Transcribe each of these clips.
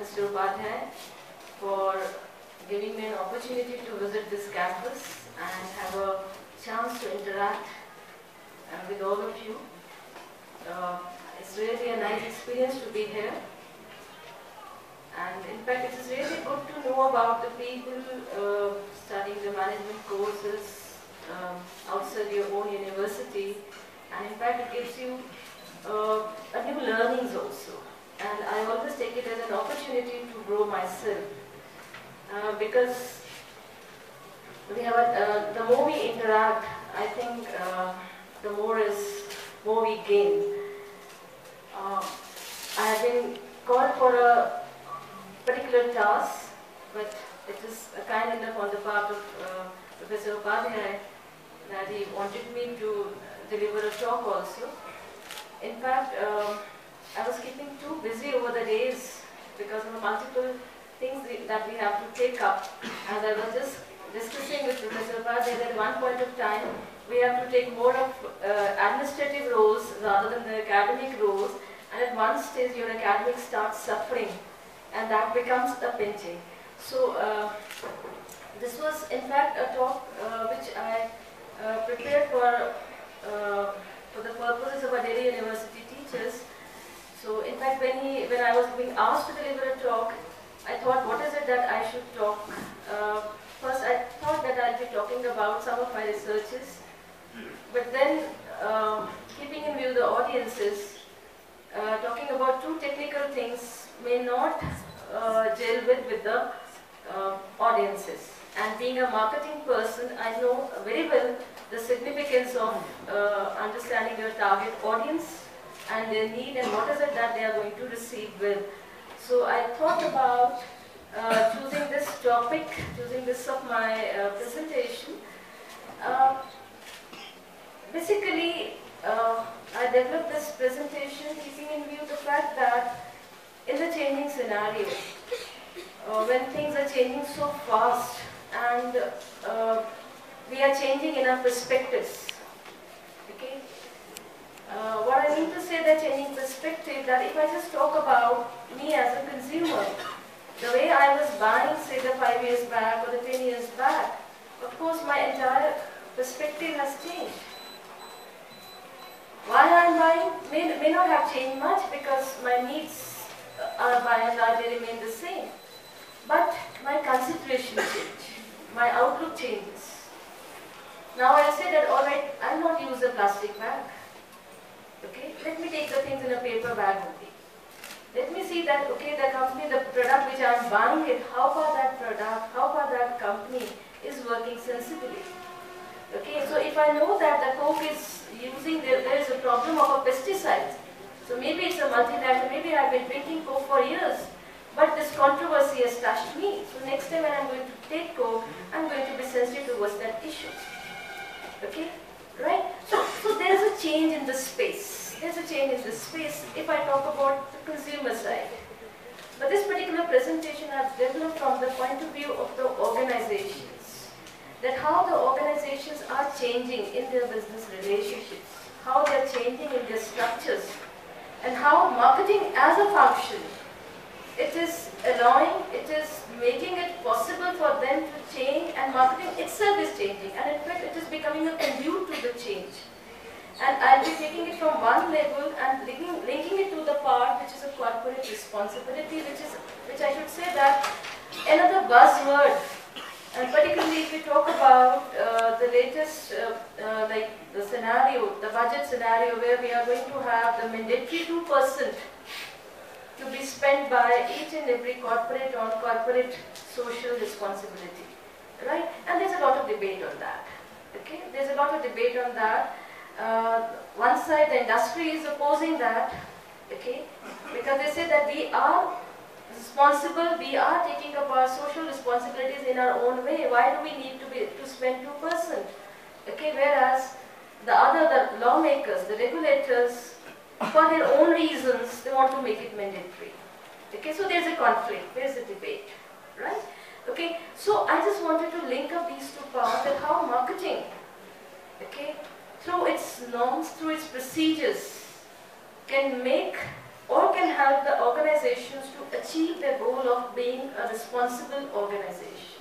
Mr. Upadhyay for giving me an opportunity to visit this campus and have a chance to interact uh, with all of you. Uh, it's really a nice experience to be here. And in fact, it is really good to know about the people uh, studying the management courses um, outside your own university. And in fact, it gives you uh, a new learnings also. And I always take it as an opportunity to grow myself. Uh, because we have a, uh, the more we interact, I think uh, the more is more we gain. Uh, I have been called for a particular task, but it is a kind enough on the part of uh, Professor Upadhyay that he wanted me to deliver a talk also. In fact, um, I was keeping too busy over the days because of the multiple things that we have to take up. As I was just discussing with Professor Upadhyay that at one point of time we have to take more of uh, administrative roles rather than the academic roles and at one stage your academic starts suffering and that becomes a pinching. So uh, this was in fact a talk uh, which I uh, prepared for uh, for the purposes of our Delhi University teachers. So in fact when he when I was being asked to deliver a talk, I thought what is it that I should talk. Uh, first I thought that I'll be talking about some of my researches, but then uh, keeping in view the audiences, uh, talking about two technical things may not uh, gel with, with the uh, audiences. And being a marketing person, I know very well the significance of uh, understanding your target audience and their need and what is it that they are going to receive with. So I thought about uh, choosing this topic, choosing this of my uh, presentation. Uh, basically, I developed this presentation keeping in view the fact that in the changing scenario, uh, when things are changing so fast and uh, we are changing in our perspectives? Uh, what I mean to say that changing perspective, that if I just talk about me as a consumer, the way I was buying, say, the five years back or the ten years back, of course, my entire perspective has changed. Why I'm buying may, may not have changed much because my needs are by and large remain the same. But my consideration change, my outlook changes. Now I say that all right, I'll not use a plastic bag. Okay, let me take the things in a paper bag only. Let me see that, okay, the company, the product which I'm buying it, how far that product, how far that company is working sensibly. Okay, so if I know that the Coke is using, there, there is a problem of a pesticide. So maybe it's a multinational, maybe I've been drinking Coke for years, but this controversy has touched me. So next time when I'm going to take Coke, I'm going to be sensitive towards that issue. Okay, right? So, so there's a change in the space. There's a change in the space if I talk about the consumer side. But this particular presentation I've developed from the point of view of the organizations. That how the organizations are changing in their business relationships, how they're changing in their structures, and how marketing as a function, it is allowing, it is making it possible for them to change and marketing itself is changing and in fact it is becoming a conduit to the change. And I'll be taking it from one level and linking, linking it to the part which is a corporate responsibility, which is, which I should say that another buzzword, and particularly if we talk about uh, the latest, uh, uh, like the scenario, the budget scenario where we are going to have the mandatory 2% to be spent by each and every corporate on corporate social responsibility, right? And there's a lot of debate on that, okay? There's a lot of debate on that. Uh, one side, the industry is opposing that, okay? Because they say that we are responsible, we are taking up our social responsibilities in our own way. Why do we need to be to spend 2%? Okay, whereas the other, the lawmakers, the regulators, for their own reasons, they want to make it mandatory. Okay, so there's a conflict, there's a debate, right? Okay, so I just wanted to link up these two parts and how marketing, okay, through its norms, through its procedures, can make or can help the organizations to achieve their goal of being a responsible organization.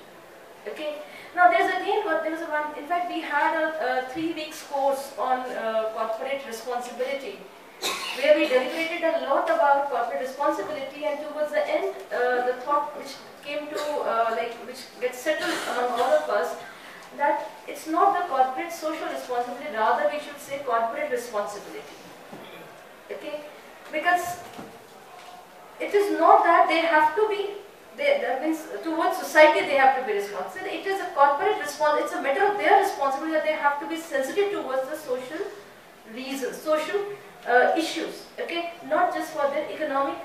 Okay. Now there's again, there was a one, in fact we had a, a three weeks course on uh, corporate responsibility where we deliberated a lot about corporate responsibility and towards the end uh, the thought which came to uh, like which gets settled among all of us that it's not the corporate social responsibility rather we should say corporate responsibility. Okay? Because it is not that they have to be they, that means towards society they have to be responsible. It is a corporate response it's a matter of their responsibility that they have to be sensitive towards the social reasons social uh, issues, okay? Not just for their economic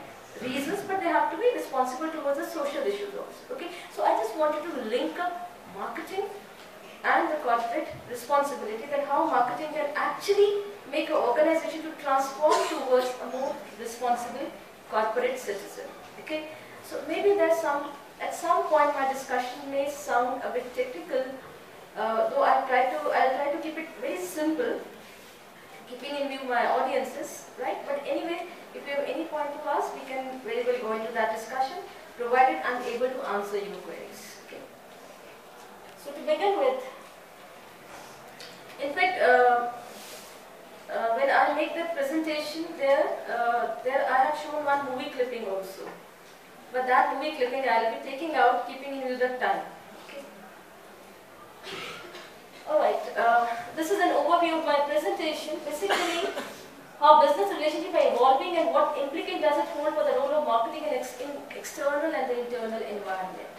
reasons, but they have to be responsible towards the social issues also, okay? So I just wanted to link up marketing and the corporate responsibility that how marketing can actually make an organization to transform towards a more responsible corporate citizen, okay? So maybe there's some, at some point my discussion may sound a bit technical, uh, though I'll try to, I'll try to keep it very simple keeping in view my audiences, right? But anyway, if you have any point to ask, we can very well go into that discussion, provided I'm able to answer your queries. Okay. So to begin with, in fact, uh, uh, when I make the presentation there, uh, there I have shown one movie clipping also. But that movie clipping I will be taking out, keeping in view the time. Alright, uh, this is an overview of my presentation. Basically, how business relationships are evolving and what implication does it hold for the role of marketing in, ex in external and the internal environment.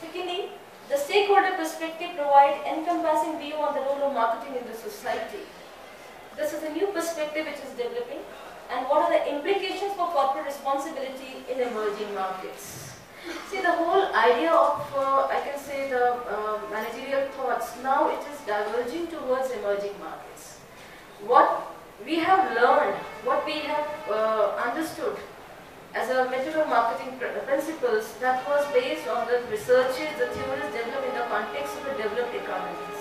Secondly, the stakeholder perspective provides encompassing view on the role of marketing in the society. This is a new perspective which is developing and what are the implications for corporate responsibility in emerging markets. See, the whole idea of, uh, I can say, the uh, managerial thoughts, now it is diverging towards emerging markets. What we have learned, what we have uh, understood as a method of marketing principles that was based on the researches, the theories developed in the context of the developed economies.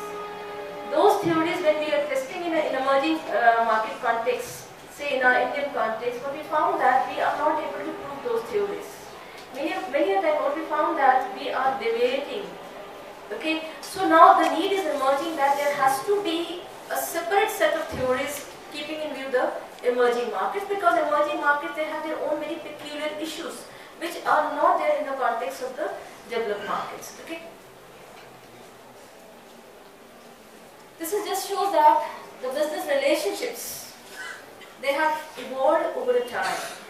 Those theories, when we are testing in an emerging uh, market context, say in our Indian context, what we found that we are not able to prove those theories. Many of, many of them what we found that we are deviating. Okay, so now the need is emerging that there has to be a separate set of theories keeping in view the emerging markets because emerging markets they have their own very peculiar issues which are not there in the context of the developed markets. Okay. This is just shows that the business relationships they have evolved over a time.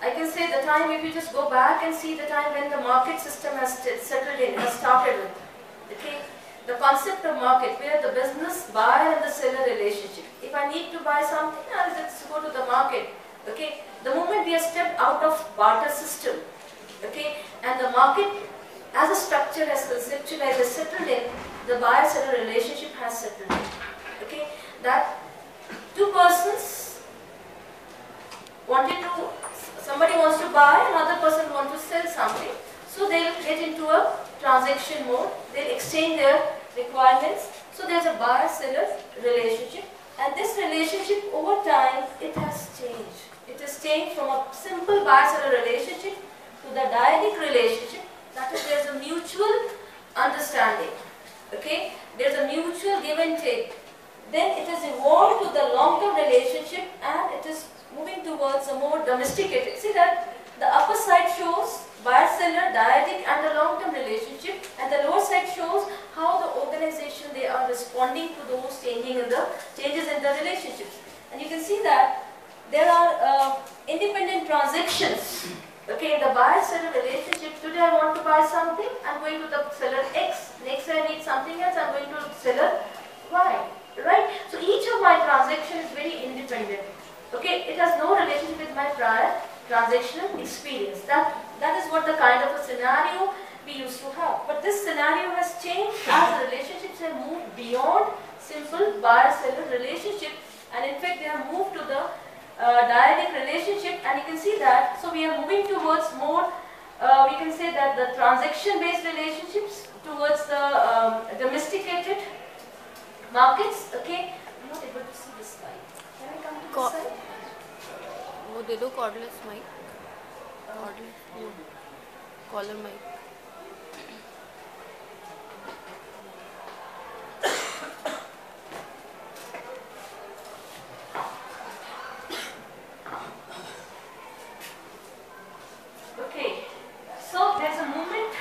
I can say the time if you just go back and see the time when the market system has settled in, has started with. Okay? The concept of market where the business buyer and the seller relationship. If I need to buy something, I'll just go to the market. Okay? The moment we have stepped out of barter system, okay, and the market as a structure has conceptualized, has settled in, the buyer-seller relationship has settled in. Okay? That two persons wanted to somebody wants to buy, another person wants to sell something. So they'll get into a transaction mode. They'll exchange their requirements. So there's a buyer-seller relationship. And this relationship over time, it has changed. It has changed from a simple buyer-seller relationship to the dyadic relationship. That is, there's a mutual understanding. Okay? There's a mutual give and take. Then it has evolved to the long-term relationship and it is moving towards a more domesticated. See that the upper side shows buyer-seller, dyadic and the long-term relationship and the lower side shows how the organization they are responding to those changing in the changes in the relationships. And you can see that there are uh, independent transactions. Okay, the buyer-seller relationship, today I want to buy something, I'm going to the seller X. Next I need something else, I'm going to seller Y. Right? So each of my transaction is very independent. Okay, it has no relationship with my prior transactional experience. That, that is what the kind of a scenario we used to have. But this scenario has changed as the relationships have moved beyond simple buyer-seller relationship and in fact they have moved to the uh, dyadic relationship and you can see that. So we are moving towards more, uh, we can say that the transaction-based relationships towards the um, domesticated markets. Okay, not able to see this slide. Can I come to this slide? वो दे दो cordless mic audio caller mic Okay, so there's a movement,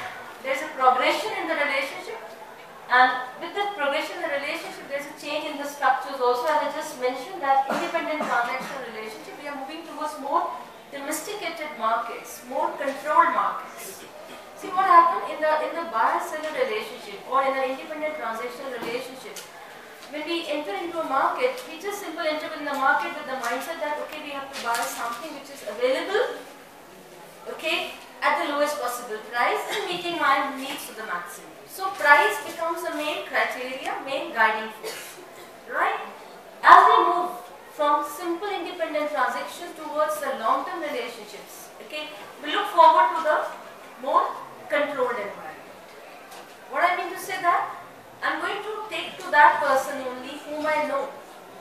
there's a progression in the relationship, and markets, more controlled markets. See what happened in the in the buyer-seller relationship or in an independent transactional relationship. When we enter into a market, we just simply enter in the market with the mindset that okay, we have to buy something which is available okay, at the lowest possible price and meeting my needs to the maximum. So price becomes the main criteria, main guiding force, right? As we move from simple independent transactions towards the long-term relationships, okay, we look forward to the more controlled environment. What I mean to say that, I'm going to take to that person only whom I know,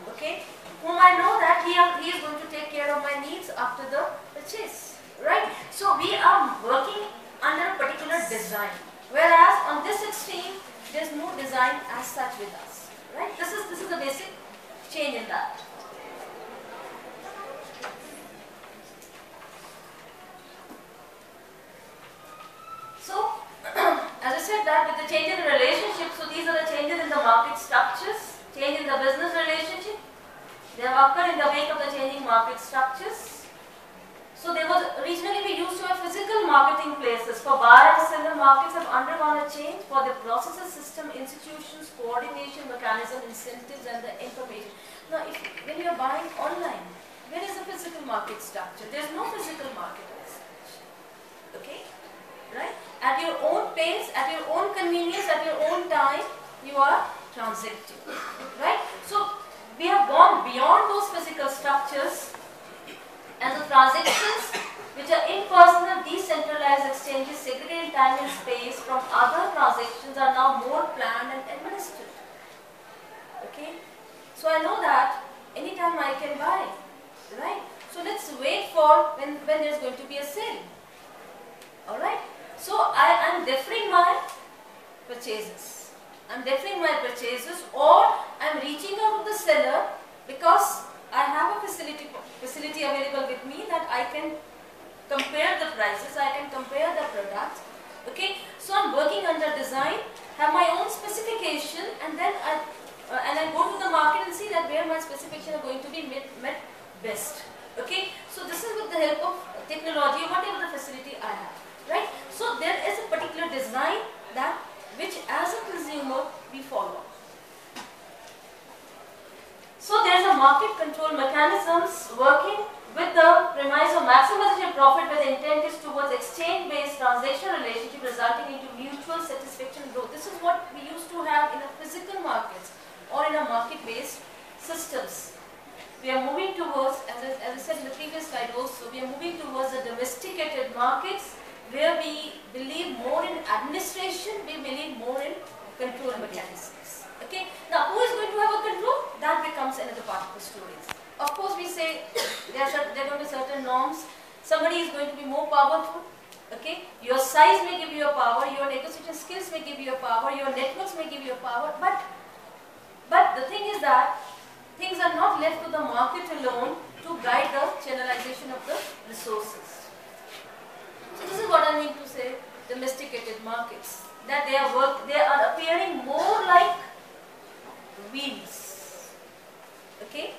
okay, whom I know that he, he is going to take care of my needs after the purchase right? So we are working under a particular design, whereas on this extreme, there's no design as such with us, right? This is this is the basic change in that. So, as I said that with the change in the relationship, so these are the changes in the market structures, change in the business relationship. They have occurred in the wake of the changing market structures. So there was originally we used to have physical marketing places for buyer and seller markets have undergone a change for the processes, system, institutions, coordination, mechanism, incentives, and the information. Now, if when you are buying online, where is the physical market structure? There is no physical market such. Okay, right? At your own pace, at your own convenience, at your own time, you are transacting, right? So we have gone beyond those physical structures and the transactions which are impersonal, decentralized exchanges segregated time and space from other transactions are now more planned and administered. Okay? So I know that anytime I can buy, right? So let's wait for when, when there's going to be a sale. Alright? So I am deferring my purchases. I'm deferring my purchases or I'm reaching out to the seller because I have a facility facility available with me that I can compare the prices, I can compare the products. Okay, so I'm working under design, have my own specification, and then I uh, and I go to the market and see that where my specifications are going to be met, met best. Okay, so this is with the help of technology, whatever the facility I have. Right, so there is a particular design that which as a consumer we follow. So there's a market control mechanisms working with the premise of maximization of profit where the intent is towards exchange-based transactional relationship resulting into mutual satisfaction growth. This is what we used to have in a physical markets or in a market-based systems. We are moving towards, as I, as I said in the previous slide also, we are moving towards the domesticated markets where we believe more in administration, we believe more in control mechanisms. Okay. Now, who is going to have a control? That becomes another part of the story. Of course, we say there are, there are going to be certain norms. Somebody is going to be more powerful. Okay. Your size may give you a power. Your negotiation skills may give you a power. Your networks may give you a power. But, but the thing is that things are not left to the market alone to guide the channelization of the resources. So this is what I mean to say That they are work, they are appearing more like wheels. Okay?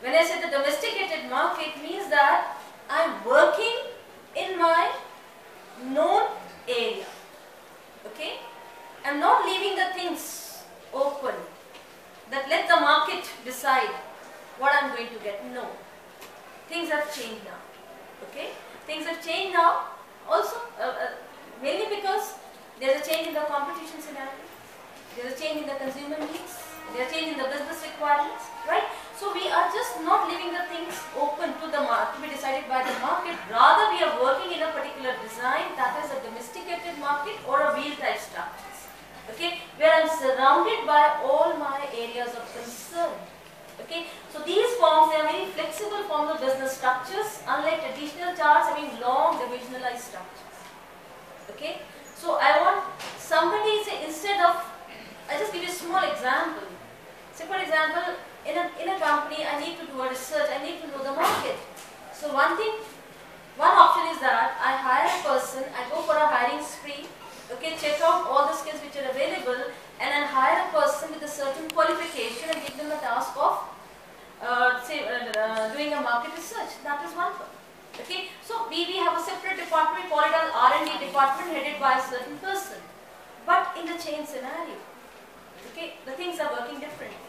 When I say the domesticated market means that I'm working in my known area. Okay? I'm not leaving the things open. That let the market decide what I'm going to get. No. Things have changed now. Okay? Things have changed now. Also, uh, uh, mainly because there's a change in the competition scenario. There's a change in the consumer needs. There's a change in the business requirements, right? So we are just not leaving the things open to the market to be decided by the market. Rather, we are working in a particular design that is a domesticated market or a wheel type structures. Okay, where I'm surrounded by all my areas of concern. Okay, so these forms they are very flexible forms of business structures. Unlike traditional charts having long so I want somebody say instead of, I'll just give you a small example. Say for example, in a, in a company I need to do a research, I need to know the market. So one thing, one option is that I hire a person, I go for a hiring spree, okay, check out all the skills which are available and then hire a person with a certain qualification and give them the task of uh, say, uh, uh, doing a market research. That is one Okay, so we, we have a separate department, we call it as R&D department headed by a certain person. But in the chain scenario, okay, the things are working differently.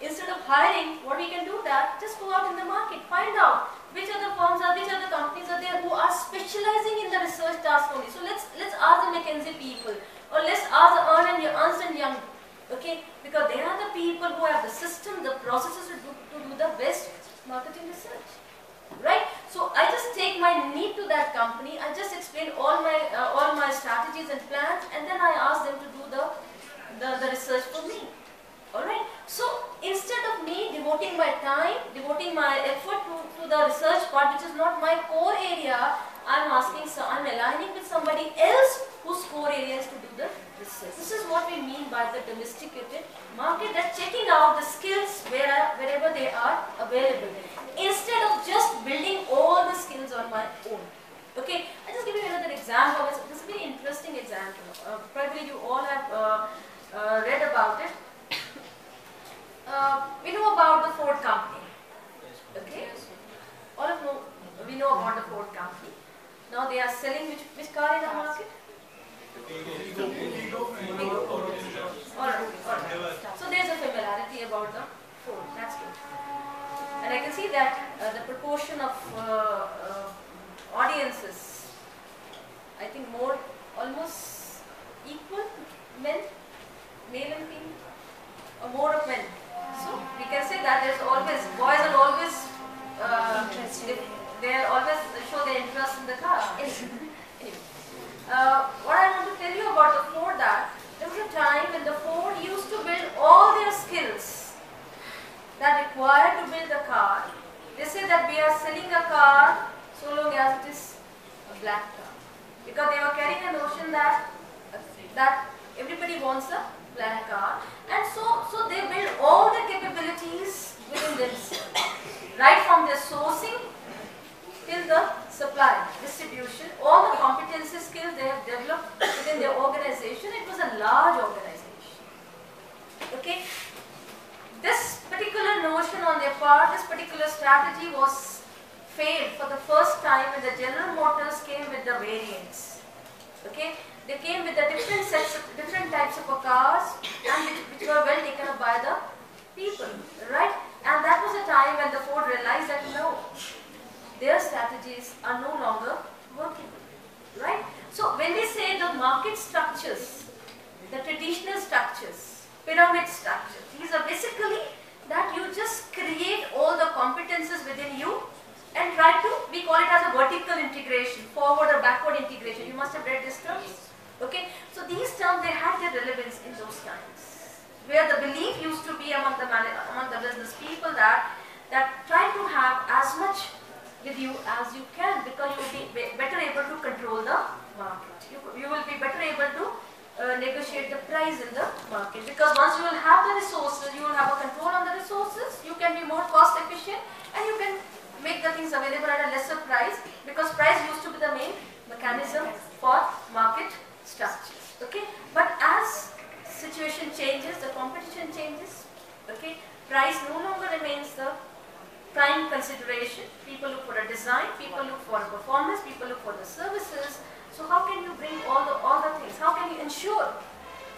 Instead of hiring, what we can do that, just go out in the market, find out which other firms are, which other companies are there who are specializing in the research task only. So let's let's ask the McKinsey people, or let's ask the Ernst and, Ernst and Young, okay, because they are the people who have the system, the processes to do, to do the best marketing research? So I just take my need to that company, I just explain all my uh, all my strategies and plans, and then I ask them to do the the, the research for me. All right. So instead of me devoting my time, devoting my effort to, to the research part, which is not my core area, I'm asking, so I'm aligning with somebody else whose core area is to do the research. This is what we mean by the domesticated market, that checking out the skills where, wherever they are available instead of just building all the skills on my own. Okay, I'll just give you another example. This is a very interesting example. Uh, probably you all have uh, uh, read about it. Uh, we know about the Ford company. Okay, all of know we know about the Ford company. Now they are selling which which car in the market? Alright, alright. So there's a familiarity about the Ford. That's good. And I can see that uh, the proportion of uh, uh, audiences, I think more, almost equal, men, male and female, or more of men. So we can say that there's always, boys are always, uh, they, they are always show their interest in the car. anyway, uh, what I want to tell you about the Ford that there was a time when the Ford used to build all their skills that required to build a car. They say that we are selling a car so long as it is a black car. Because they were carrying a notion that that everybody wants a black car. And so, so they build all the capabilities within themselves. Right from their sourcing till the supply, distribution, all the competency skills they have developed within their organization. It was a large organization. Okay, this particular notion on their part, this particular strategy was failed for the first time when the General Motors came with the variants. Okay, they came with the different sets of different types of cars and which, which were well taken up by the people, right? And that was a time when the Ford realized that no, their strategies are no longer working, right? So when we say the market structures, the traditional structures, pyramid structure. These are basically that you just create all the competences within you and try to, we call it as a vertical integration, forward or backward integration. You must have read these terms. Okay, so these terms, they had their relevance in those times. Where the belief used to be among the, among the business people that, that try to have as much with you as you can because you will be better able to control the market. You, you will be better able to uh, negotiate the price in the market because once you will have the resources, you will have a control on the resources, you can be more cost efficient and you can make the things available at a lesser price because price used to be the main mechanism for market structures. Okay, but as situation changes, the competition changes. Okay, price no longer remains the prime consideration. People look for a design, people look for performance, people look for the services. So how can you bring all the all the things? How can you ensure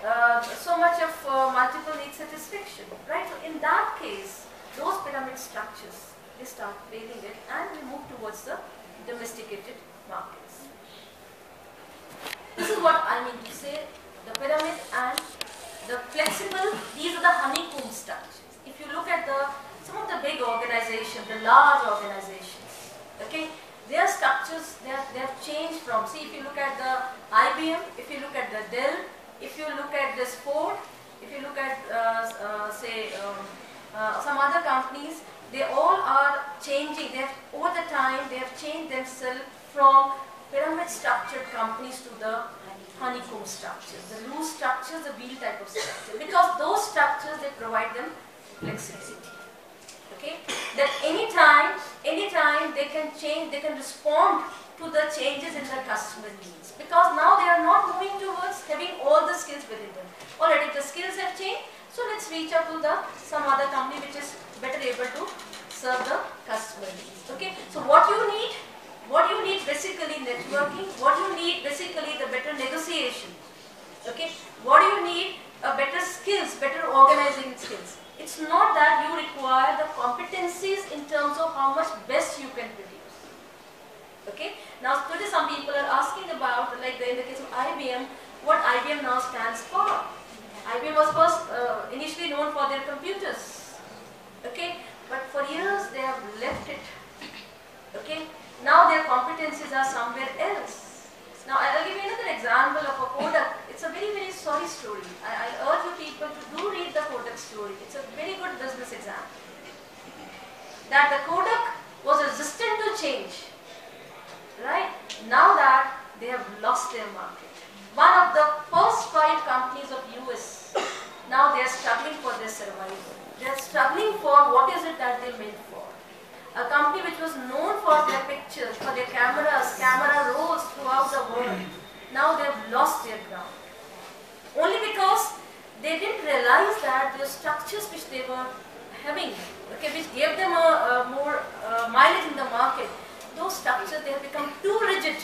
uh, so much of uh, multiple need satisfaction, right? So in that case, those pyramid structures they start failing it, and we move towards the domesticated markets. This is what I mean to say: the pyramid and the flexible. These are the honeycomb structures. If you look at the some of the big organizations, the large organizations, okay their structures, they have, they have changed from, see if you look at the IBM, if you look at the Dell, if you look at this Ford, if you look at uh, uh, say um, uh, some other companies, they all are changing, they have, over the time they have changed themselves from pyramid structured companies to the honeycomb structures, the loose structures, the wheel type of structure because those structures they provide them flexibility. Okay, that anytime, anytime they can change, they can respond to the changes in the customer needs because now they are not moving towards having all the skills within them. Already the skills have changed, so let's reach out to the some other company which is better able to serve the customer needs. Okay, so what you need, what you need basically networking, what you need basically the better negotiation. Okay, what do you need? A better skills, better organizing skills. It's not that you require the competencies in terms of how much best you can produce. Okay. Now today some people are asking about, like in the case of IBM, what IBM now stands for. IBM was first uh, initially known for their computers. Okay. But for years they have left it. Okay. Now their competencies are somewhere else. Now I'll give you another example of a Kodak. It's a very very sorry story. I, I urge you people to do read the Kodak story. It's a very good business example. That the Kodak was resistant to change. Right? Now that they have lost their market. One of the first five companies of US, now they are struggling for their survival. They are struggling for what is it that they made for. A company which was known for their pictures, for their cameras, camera rolls throughout the world. Now they have lost their ground. Only because they didn't realize that the structures which they were having, okay, which gave them a, a more uh, mileage in the market, those structures they have become too rigid,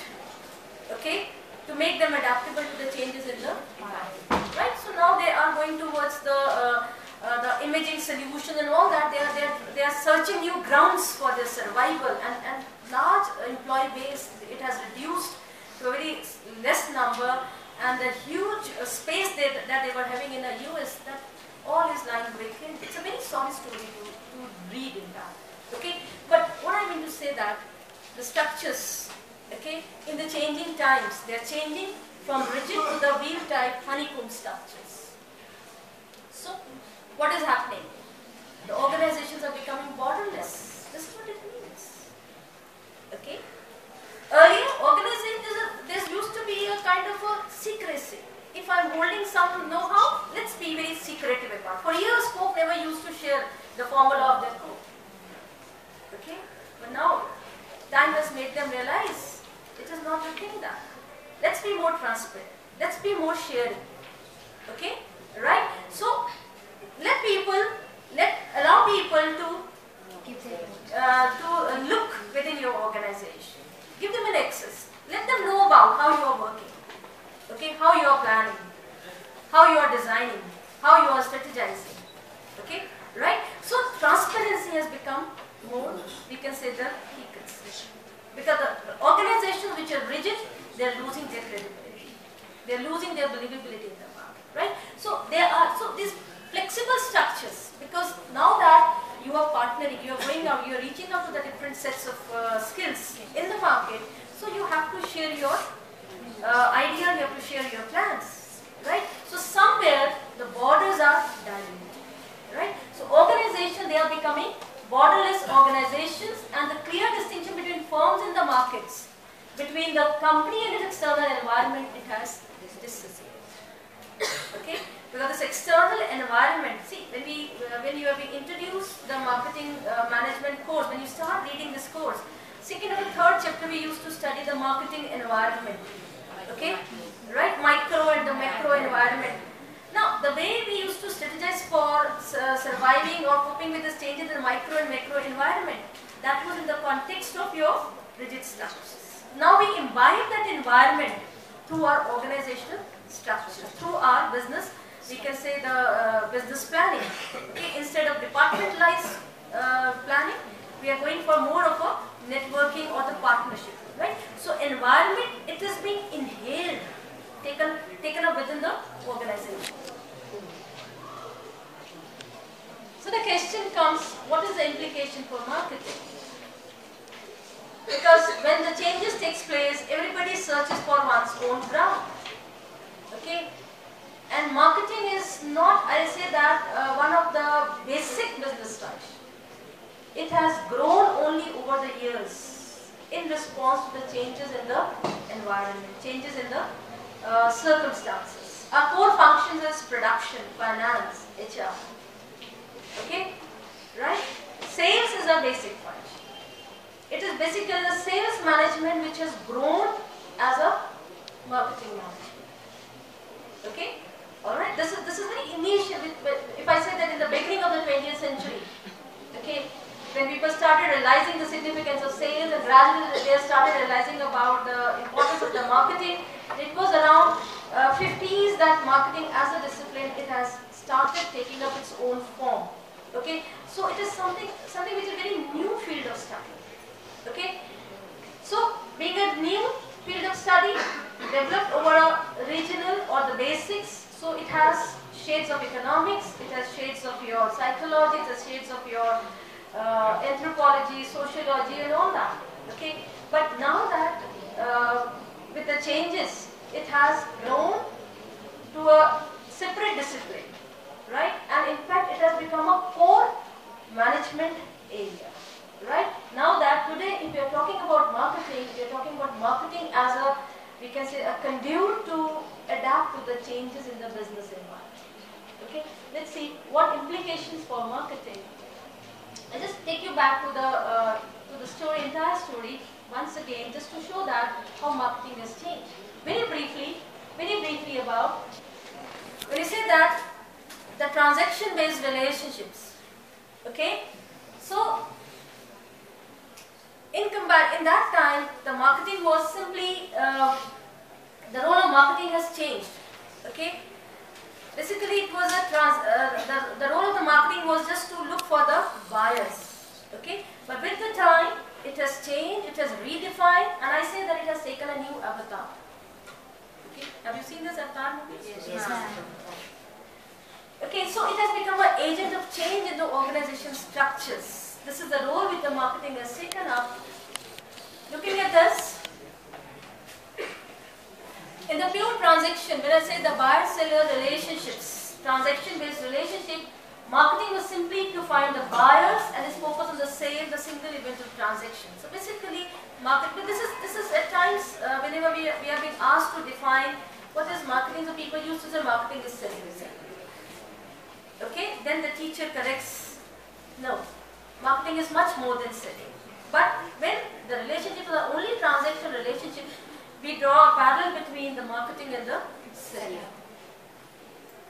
okay, to make them adaptable to the changes in the market, right? So now they are going towards the uh, uh, the imaging solution and all that. They are they are, they are searching new grounds for their survival and and large employee base it has reduced to a very less number and the huge uh, space that, that they were having in the US that all is lying vacant. It's a very sorry story to, to read in that. Okay, but what I mean to say that the structures, okay, in the changing times, they are changing from rigid to the wheel type honeycomb structures. What is happening? The organizations are becoming borderless. This is what it means. Okay? Earlier, organizations, there used to be a kind of a secrecy. If I'm holding some know-how, let's be very secretive about. For years, Coke never used to share the formula of their code. Okay? But now, time has made them realize it is not the thing that. Let's be more transparent. Let's be more sharing. Okay? Right? So, let people, let allow people to uh, to uh, look within your organization. Give them an access. Let them know about how you are working. Okay? How you are planning. How you are designing. How you are strategizing. Okay? Right? So, transparency has become more, we can say the key consideration. Because the organizations which are rigid, they are losing their credibility. They are losing their believability in the market, right? So there are so these flexible structures because now that you are partnering, you are going out, you are reaching out to the different sets of uh, skills in the market. So you have to share your uh, idea, you have to share your plans, right? So somewhere the borders are diluted, right? So organization they are becoming borderless organizations and the clear distinction between firms in the markets, between the company and its external environment, it has dissociated. Okay? Because this external environment, see, when, we, when you have introduced the marketing uh, management course, when you start reading this course, second or third chapter we used to study the marketing environment. Okay? Right? Micro and the macro environment. Now, the way we used to strategize for uh, surviving or coping with the changes in the micro and macro environment, that was in the context of your rigid structures. Now we imbibe that environment through our organizational structure, through our business, we can say the uh, business planning. Okay, instead of departmentalized uh, planning, we are going for more of a networking or the partnership, right? So environment, it is being inhaled, taken, taken up within the organization. So the question comes, what is the implication for marketing? Because when the changes takes place, everybody searches for one's own ground. Okay? And marketing is not, I say that, uh, one of the basic business styles. It has grown only over the years in response to the changes in the environment, changes in the uh, circumstances. Our core functions is production, finance, HR. Okay? Right? sales is a basic function. It is basically the sales management which has grown as a marketing management. Okay? Alright, this is this is very initial. If I say that in the beginning of the 20th century, okay, when people started realizing the significance of sales and gradually they started realizing about the importance of the marketing, it was around uh, 50s that marketing as a discipline, it has started taking up its own form. Okay, so it is something something which is a very new field of study. Okay, so being a new field of study developed over a regional or the basics, so it has shades of economics, it has shades of your psychology, it has shades of your uh, anthropology, sociology, and all that. Okay, but now that uh, with the changes, it has grown to a separate discipline, right? And in fact, it has become a core management area, right? Now that today, if we are talking about marketing, we are talking about marketing as a, we can say, a conduit to adapt to the changes in the business environment. Okay, let's see what implications for marketing. I just take you back to the uh, to the story, entire story, once again, just to show that how marketing has changed. Very briefly, very briefly about when you say that the transaction-based relationships, okay? So, in, in that time, the marketing was simply, uh, the role of marketing has changed, okay? Basically, it was a trans, uh, the, the role of the marketing was just to look for the buyers, okay? But with the time, it has changed, it has redefined, and I say that it has taken a new avatar. Okay, have you seen this avatar movie? Yes, yes Okay, so it has become an agent of change in the organization structures. This is the role which the marketing has taken up. Looking at this, in the pure transaction, when I say the buyer-seller relationships, transaction-based relationship, Marketing was simply to find the buyers and is focused on the sale, the single event of transaction. So basically, market. But this is this is at times uh, whenever we we are being asked to define what is marketing, so people used to say marketing is selling. Okay, then the teacher corrects. No, marketing is much more than selling. But when the relationship is the only transaction relationship, we draw a parallel between the marketing and the selling.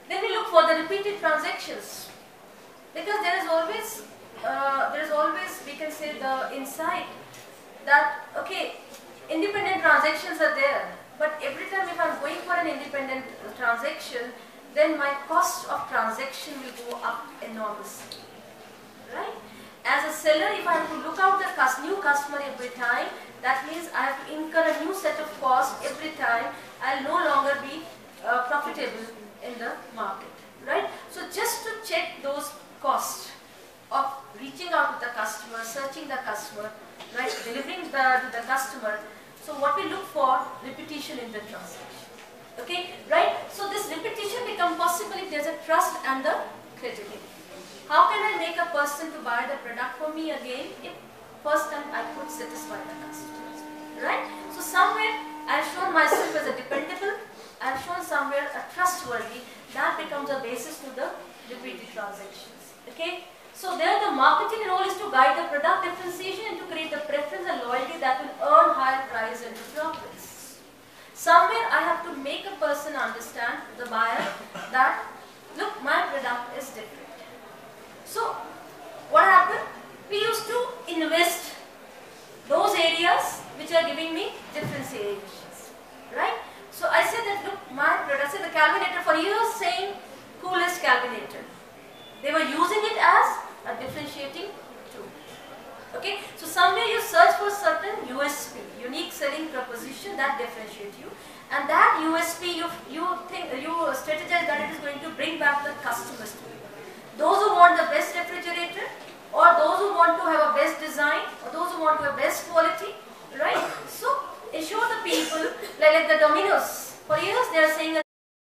Then we look for the repeated transactions because there is always uh, there is always we can say the insight that okay independent transactions are there but every time if I'm going for an independent transaction then my cost of transaction will go up enormously right as a seller if I have to look out the new customer every time that means I have to incur a new set of costs every time I'll no longer be uh, profitable in the market right so just to check those cost of reaching out to the customer, searching the customer, right, delivering the, to the customer. So what we look for, repetition in the transaction. Okay, right? So this repetition become possible if there's a trust and the credibility. How can I make a person to buy the product for me again if first time I could satisfy the customer, right? So somewhere I've shown myself as a dependable, I've shown somewhere a trustworthy, that becomes a basis to the repeated transactions, Okay? So there the marketing role is to guide the product differentiation and to create the preference and loyalty that will earn higher price and profits. Somewhere I have to make a person understand, the buyer, that look my product is different. So what happened? We used to invest those areas which are giving me differentiations. Right? So I said that look my product, say the calculator for years saying coolest calculator. They were using it as a differentiating tool. Okay, so somewhere you search for certain USP, unique selling proposition that differentiate you, and that USP you you think you strategize that it is going to bring back the customers to you. Those who want the best refrigerator, or those who want to have a best design, or those who want to have best quality, right? So ensure the people like, like the Domino's. For years they are saying